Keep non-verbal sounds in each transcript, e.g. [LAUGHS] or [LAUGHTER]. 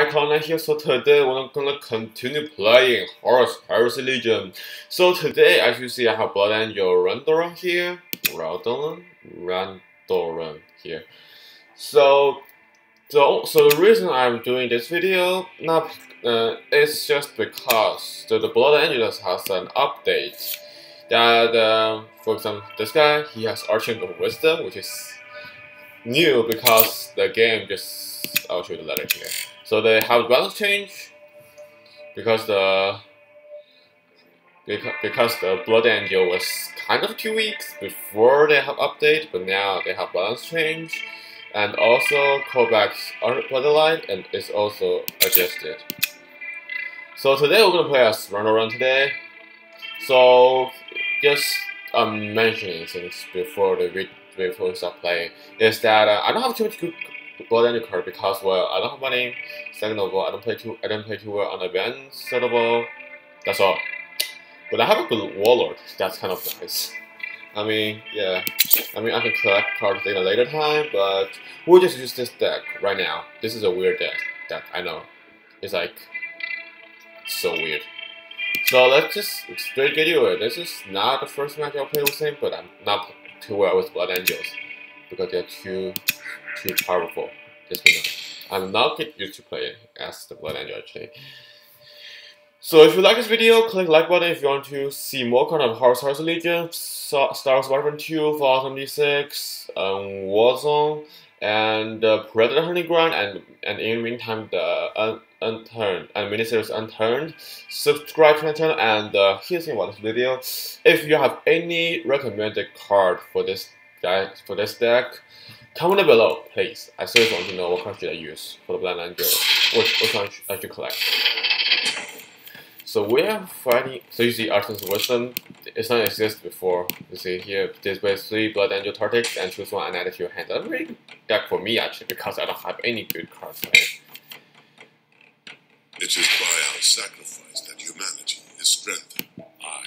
Hi, Colin here. So today we're gonna continue playing Horus Heresy Legion. So today, as you see, I have Blood Angel Randoran here. Randoran? Randoran here. So, so, so the reason I'm doing this video not uh, is just because the Blood Angel has an update that, uh, for example, this guy he has Arching of Wisdom, which is new because the game just I'll show you the letter here. So they have balance change because the because, the Blood Angel was kind of two weeks before they have update, but now they have balance change, and also callbacks are Bloodline and is also adjusted. So today we're gonna play as Randoran today. So just um, mentioning things before the before we start playing is that uh, I don't have too much good blood any card because well I don't have money. Second of all, I don't play too I don't play too well on advanced. Third of all, that's all. But I have a good warlord. That's kind of nice. I mean, yeah. I mean, I can collect cards in a later time, but we'll just use this deck right now. This is a weird deck. Deck I know. It's like so weird. So let's just straight get into it. This is not the first match I'll play with him, but I'm not too well with Blood Angels because they're too too powerful. Just you know, I'm not get used to playing as the Blood Angel actually. So if you like this video, click like button if you want to see more kind of Horus Heresy Legion, Star Wars Battlefront 2, Fallout 76, um, Warzone, and uh, Predator Hunting Ground, and, and in the meantime, the un Unturned and miniseries Unturned. Subscribe to my channel and uh, here's in this video. If you have any recommended card for this guy for this deck, comment below, please. I seriously want to know what card should I use for the Blood Angel. What what card I should collect. So we are fighting. So you see, Archon's Wisdom. It's not exist before. You see here, display three Blood Angel Tactics and choose one and add it to your hand. That's a very good deck for me actually because I don't have any good cards. Right? It is by our sacrifice that humanity is strengthened. I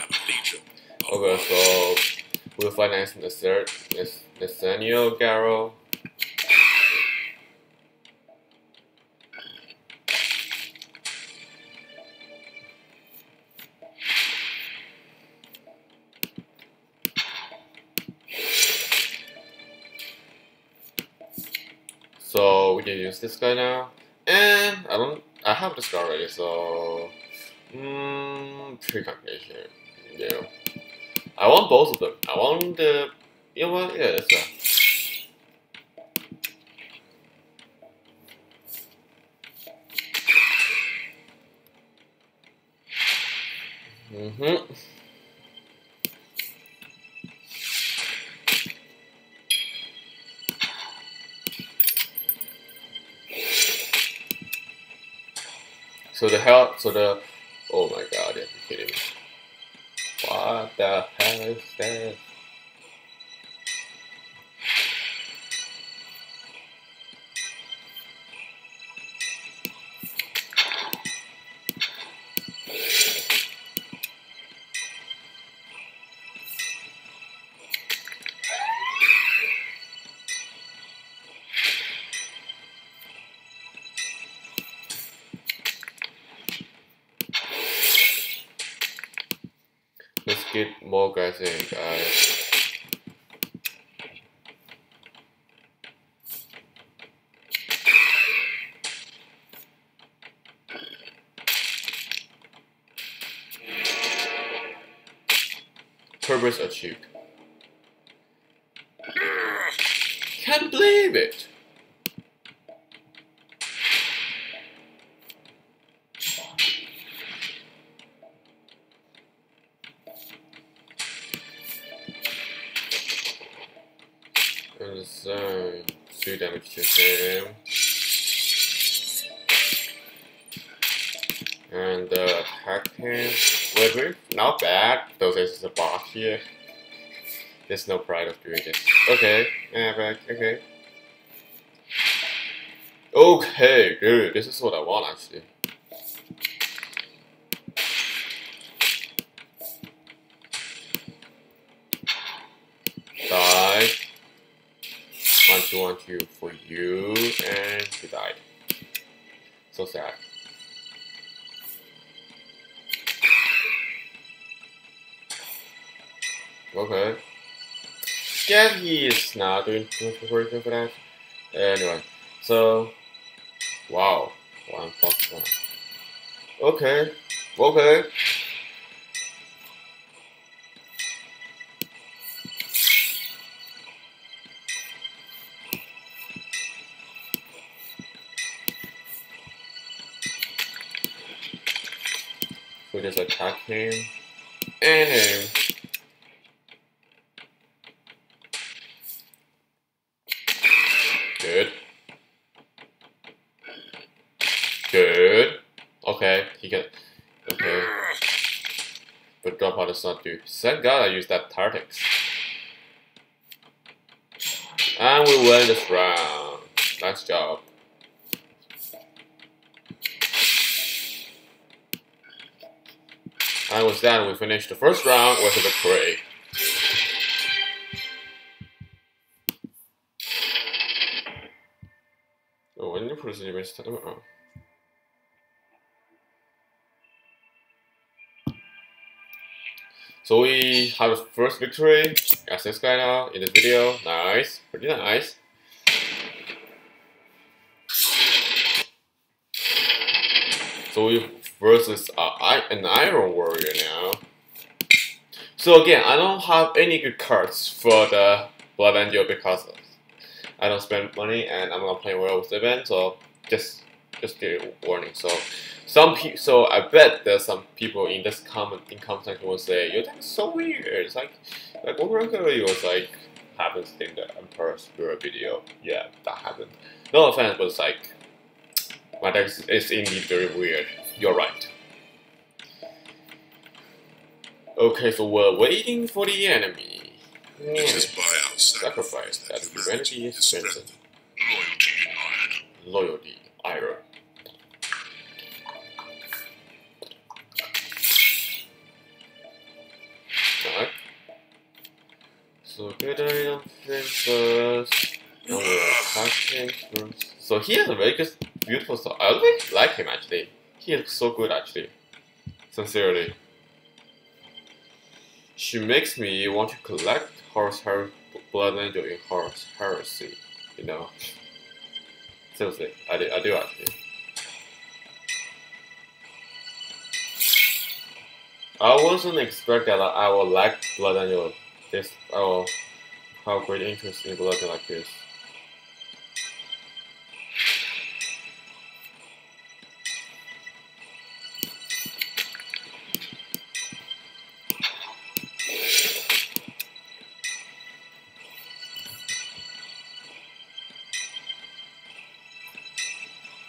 am a legion. Okay, so we'll finance Nathaniel, Nathaniel Garro. So we can use this guy now. And I don't I have this guy already, so mm, pre-combination. Yeah, I want both of them. Want the you know what? Yeah, that's a. Mm-hmm. So the hell, so the, oh my god, you're kidding me. What the hell is this? Get more in, uh, guys. Purpose achieved. Can't believe it! So, two damage to him. And uh, attack him. Wait, not bad. Though there's a boss here. There's no pride of doing this. Okay, yeah, but okay. Okay, good. This is what I want actually. Two for you, and he died. So sad. Okay. Yeah, he is not doing too much very for that. Anyway, so wow, one plus one. Okay, okay. Just attack him mm-hmm. and him. Good. Good. Okay, he can. Okay. But dropout does not do. Thank God I used that tactics. And we win this round. Nice job. And with that, we finished the first round with a victory. Oh, when you put it in your oh, oh. So we have the first victory as this guy now in this video. Nice, pretty nice. So we versus uh, an Iron Warrior now. So again, I don't have any good cards for the Blood Angel because I don't spend money and I'm not playing well with the event, so just just a warning. So some people, so I bet there's some people in this comment in comment section will say, "Your deck's so weird." It's like like what regularly was like happens in the Emperor's Mirror video. Yeah, that happened. No offense, but it's like my deck is indeed very weird. You're right. Okay, so we're waiting for the enemy. It is by our Sacrifice that humanity is strengthened. Loyalty, iron. Alright. So good item first. Now we're first. So he has a very good, beautiful style. I really like him actually. He is so good actually. Sincerely. She makes me want to collect Horus Her Blood Angel in Horus Heresy. You know. Seriously, I do, I do actually. I wasn't expect that I would like Blood Angel this oh, will have great interest in Blood Angel like this.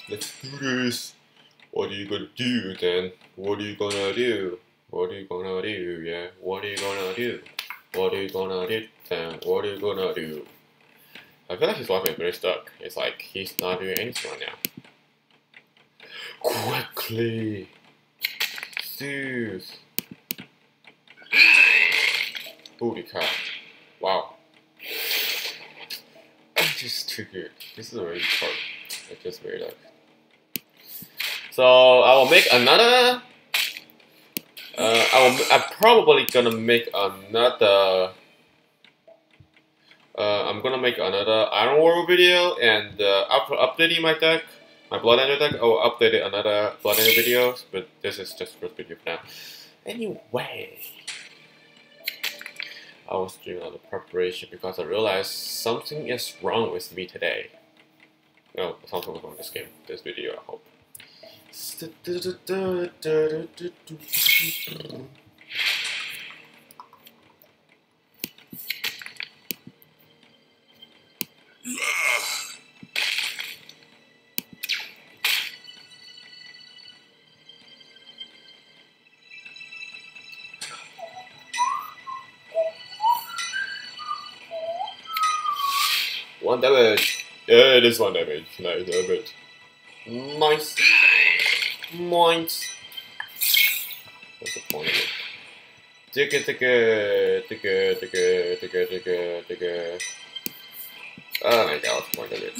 Let's do this. What are you gonna do then? What are you gonna do? What are you gonna do? Yeah, what are you gonna do? What are you gonna do then? What are you gonna do? I feel like his weapon is very stuck. It's like he's not doing anything right now. Quickly! Zeus! Holy cow. Wow. It's just too good. This is a really hard. It's just very like so I will make another. Uh, I will. I'm probably gonna make another. Uh, I'm gonna make another Iron War video, and uh, after updating my deck, my Blood Angel deck, I will update another Blood Angel video. But this is just first video for now. Anyway, I was doing all the preparation because I realized something is wrong with me today. No, something was wrong with this game, this video. I hope. One damage. Yeah, it is one damage. Nice damage. Nice. Moints. What's the point of it? Digga digga digga digga digga digga digga. Oh my god, what's the point of it?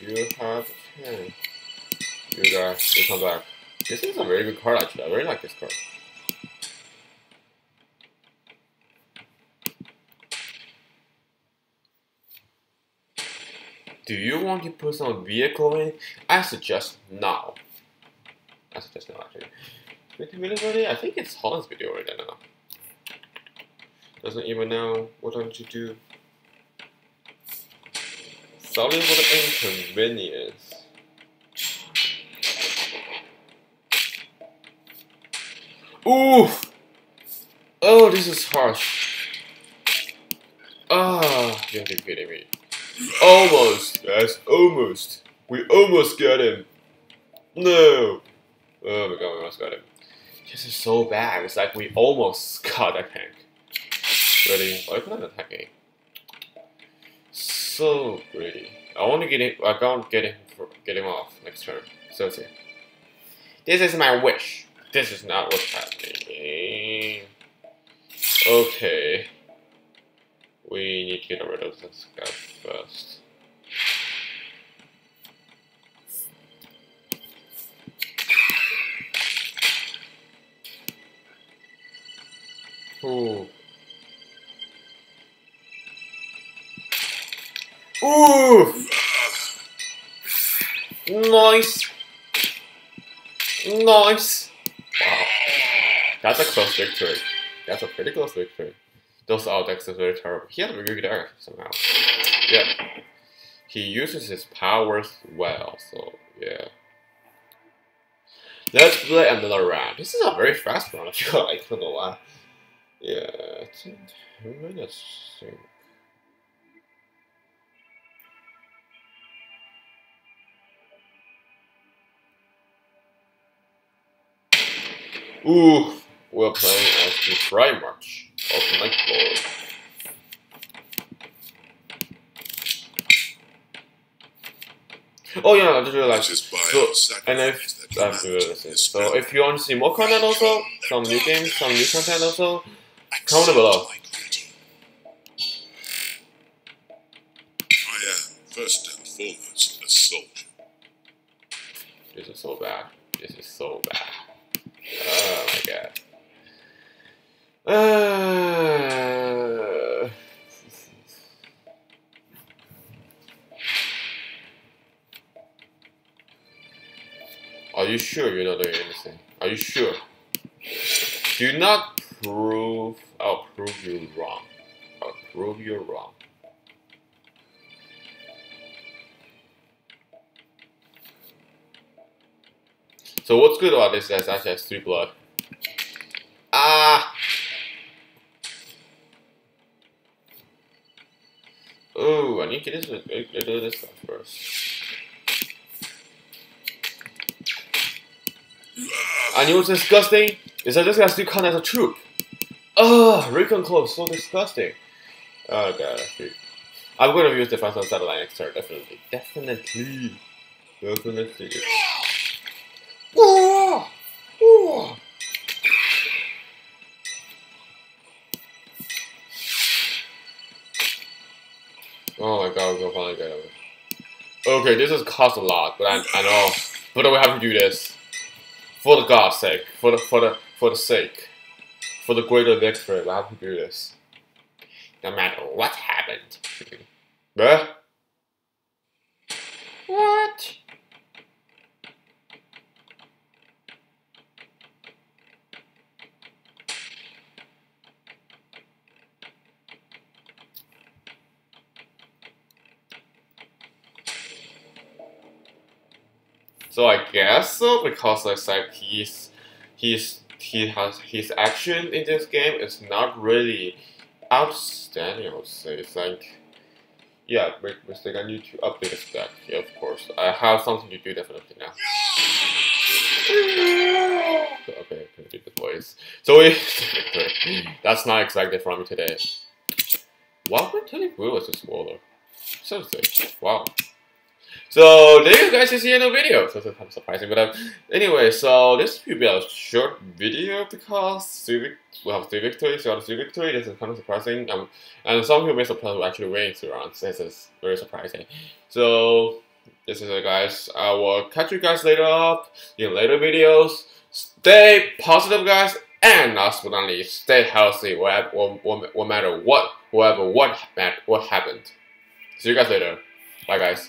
You have ten. you guys, you come back. This is a very good card actually. I really like this card. Do you want to put some vehicle in? I suggest now. I suggest now actually. 20 minutes already? I think it's Holland's video already now. Doesn't even know what I'm to do. Sorry for the inconvenience. Oof! Oh, this is harsh. Ah, you have to be kidding me. Almost, yes, almost. We almost got him. No. Oh my god, we almost got it. This is so bad. It's like we almost [LAUGHS] got that tank. Ready? Why couldn't attacking? So greedy. I want to get it. I can't get him. For, get him off next turn. So see. This is my wish. This is not what's happening. Okay. We need to get rid of this guy first. Ooh. Ooh! Nice! Nice! Wow. That's a close victory. That's a pretty close victory. Those out decks is very terrible. He has a good deck somehow. Yeah. He uses his powers well, so yeah. Let's play another round. This is a very fast round, [LAUGHS] I feel like. I don't. Yeah, I think minutes sync. Ooh, we're playing as the Primarch of Nightfall. Oh yeah, I just realized. So, and I have to humanity listen. So if you want to see more content also, some new games, some new content also, Accept comment below. I am, first and foremost, a soldier. This is so bad. This is so bad. Oh my god. Uh, are you sure you're not doing anything? Are you sure? Do not prove. I'll prove you wrong. I'll prove you wrong. So what's good about this is it actually has three blood. Ah! Oh, I need to this, do this first. I knew it's disgusting is that this guy still count as a troop. Ah, Ugh, recon close, so disgusting. Oh god. I'm gonna use the on satellite next turn, definitely. Definitely. Definitely. Oh my god, we're gonna finally get over. Okay, this has cost a lot, but I, I know. But we have to do this. For the God's sake. For the for the for the sake. For the greater victory, I have to do this. No matter what happened. Bruh? What? So I guess so because I said he's he's he has his action in this game is not really outstanding. I would say it's like yeah, make mistake. I need to update the. Yeah, of course. I have something to do definitely now. So, [LAUGHS] okay, I can do the voice. So we [LAUGHS] that's not exactly from me today. Wow, my Tony Blue is smaller. So sick. Wow. So there you guys see in the video. So of surprising, but um, anyway, so this will be a short video because Civic we have three victories. Have three victory. This is kind of surprising. Um, and some people may surprise we actually win three rounds. This is very surprising. So this is it, guys. I will catch you guys later up in later videos. Stay positive, guys, and last but not least, stay healthy. Whatever, no matter what, whatever what what happened. See you guys later. Bye, guys.